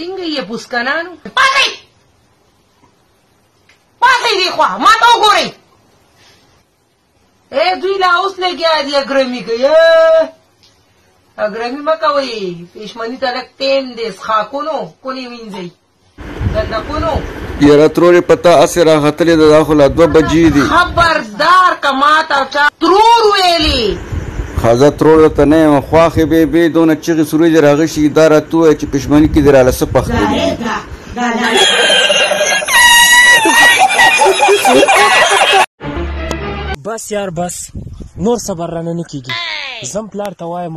څنګه یې بوسکنانو پاتې پاتې دی خو ما ته وګورئ اے دوی لا اوس لګیا دي اګرمي کوي اګرمي مه کوئ پښمني ته لږ ټیم دی څښاکونو کونې وینځئ یاره ترورې پتا اسې راغتلې ده دا خو لا دوه بجې دي خبردار که ما ته چا ترور ویلي خزه ترور ته نه یم خواخې به به دونه چغې سورې دې راغی شي دا راته ووایه چې پښمني کې دې راله څه پخ کړي بس یار بس نور صبر رانه نه کېږي زم پلار ته وایم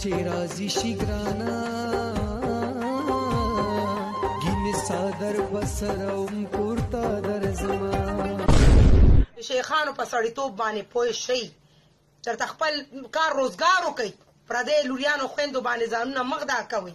چې راضی شي ګرانا ګین صادر بسروم پورتا در زما شیخانو په سړیتوب باندې پوه شي چرته خپل کار روزګار وکړي پردې لوریانو خويندو باندې ځانونه مغدا کوي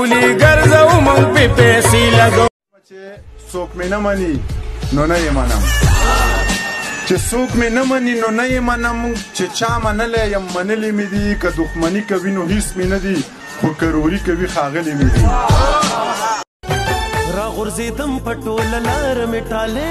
ولي ګرځو مونږ په پیسې لګو چې څوک مې نه مني نو نه یې منم چې څوک مې نه مني نو نه یې منم چې چا منلی یم منلي مې دي که دښمني کوي نو هیڅ مې نه دي خو کروري کوي ښاغلي مې دي راغورځېدم په ټوله لار مې ټالې